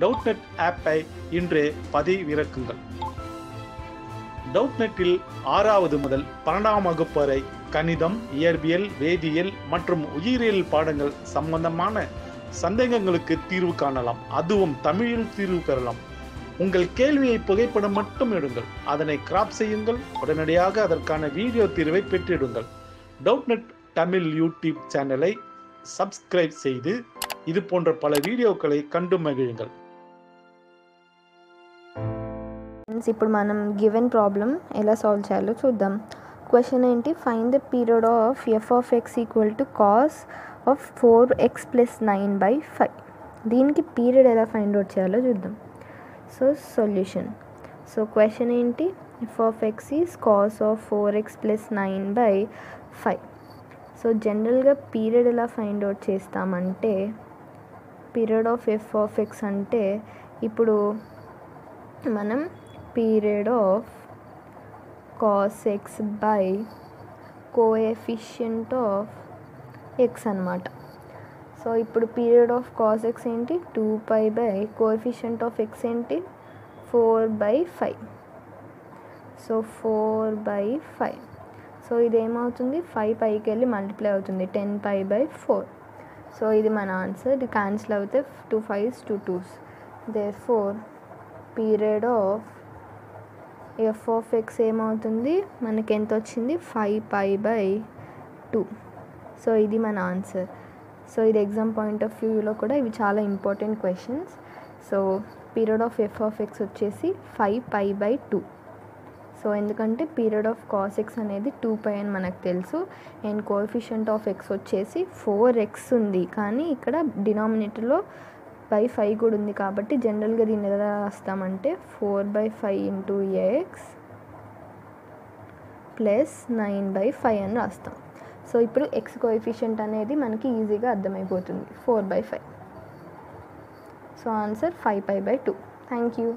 டவுட்நெட் ஆப்பை இன்று பதிவிறக்குங்கள். டவுட்நெட்டில் ஆறாவது முதல் பன்னெண்டாம் வகுப்பு வரை கணிதம் இயற்பியல் வேதியியல் மற்றும் உயிரியல் பாடங்கள் சம்பந்தமான சந்தேகங்களுக்கு தீர்வு காணலாம். அதுவும் தமிழில் தீர்வு பெறலாம். உங்கள் கேள்வியை புகைப்படம் மட்டும் எடுங்கள். அதனை கிராப் செய்யுங்கள். உடனடியாக அதற்கான வீடியோ தீர்வை பெற்றிடுங்கள். டவுட்நெட் தமிழ் யூடியூப் சேனலை சப்ஸ்கிரைப் செய்து இது போன்ற பல வீடியோக்களை கண்டு மகிழுங்கள். ఫ్రెండ్స్ ఇప్పుడు మనం గివెన్ ప్రాబ్లం ఎలా సాల్వ్ చేయాలో చూద్దాం. క్వశ్చన్ ఏంటి? Find the period of F of X equal to cos of four X plus nine by five దీనికి పీరియడ్ ఎలా ఫైండ్ అవుట్ చేయాలో చూద్దాం. సో సొల్యూషన్ సో క్వశ్చన్ ఏంటి? F of X is cos of four X plus nine by five so జనరల్గా period ఎలా find out చేస్తామంటే period of F of X అంటే ఇప్పుడు మనం period of cos X by coefficient of X అనమాట so ఇప్పుడు period of cos X ఏంటి? Two pi by coefficient of X ఏంటి? Four by five. So four by five. So ఇది ఏమవుతుంది five పైకి వెళ్ళి మల్టిప్లై అవుతుంది. Ten pi by four. So ఇది మన ఆన్సర్. ఇది క్యాన్సిల్ అవుతే two fives two twos. The four period of F of X ఏమవుతుంది? మనకి ఎంత వచ్చింది five pi by two so ఇది మన ఆన్సర్ సో ఇది ఎగ్జామ్ పాయింట్ ఆఫ్ వ్యూలో కూడా ఇవి చాలా important questions so period of F of X వచ్చేసి five pi by two so ఎందుకంటే పీరియడ్ ఆఫ్ కాస్ ఎక్స్ అనేది టూ పై అని మనకు తెలుసు. అండ్ కోఎఫిషియంట్ ఆఫ్ ఎక్స్ వచ్చేసి ఫోర్ ఎక్స్ ఉంది. కానీ ఇక్కడ డినామినేటర్లో బై ఫైవ్ కూడా ఉంది కాబట్టి జనరల్గా దీన్ని ఎలా రాస్తామంటే four by five into X plus nine by five అని రాస్తాం. సో ఇప్పుడు ఎక్స్ కోఎఫిషియంట్ అనేది మనకి ఈజీగా అర్థమైపోతుంది. Four by five so answer five pi by two thank you